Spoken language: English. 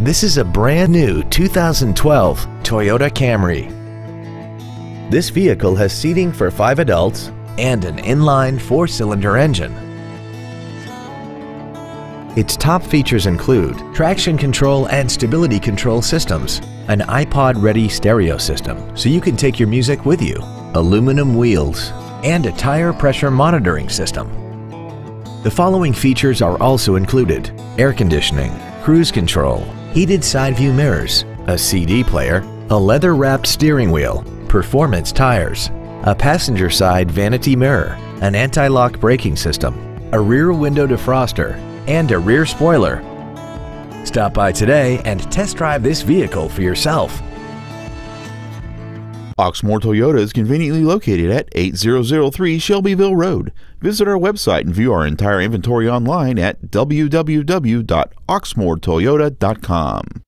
This is a brand new 2012 Toyota Camry. This vehicle has seating for five adults and an inline four-cylinder engine. Its top features include traction control and stability control systems, an iPod-ready stereo system so you can take your music with you, aluminum wheels, and a tire pressure monitoring system. The following features are also included air conditioning, cruise control, heated side view mirrors, a CD player, a leather wrapped steering wheel, performance tires, a passenger side vanity mirror, an anti lock braking system, a rear window defroster, and a rear spoiler. Stop by today and test drive this vehicle for yourself. Oxmoor Toyota is conveniently located at 8003 Shelbyville Road. Visit our website and view our entire inventory online at www.oxmoortoyota.com.